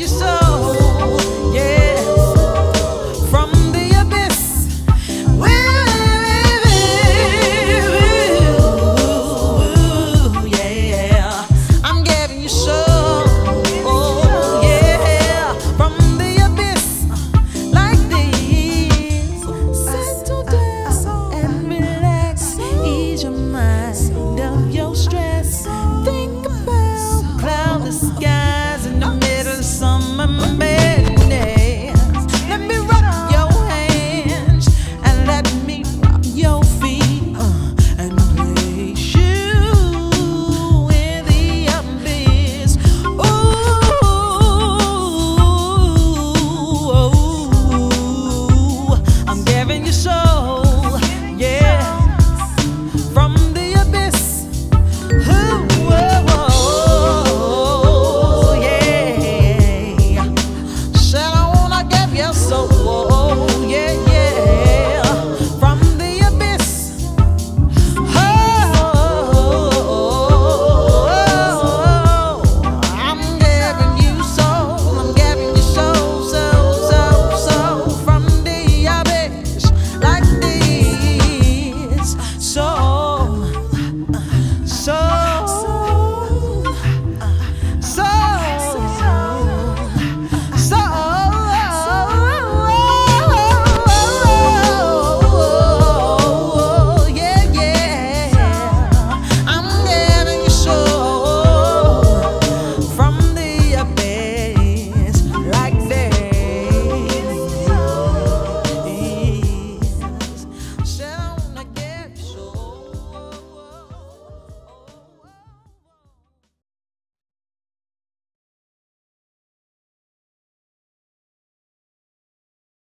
you so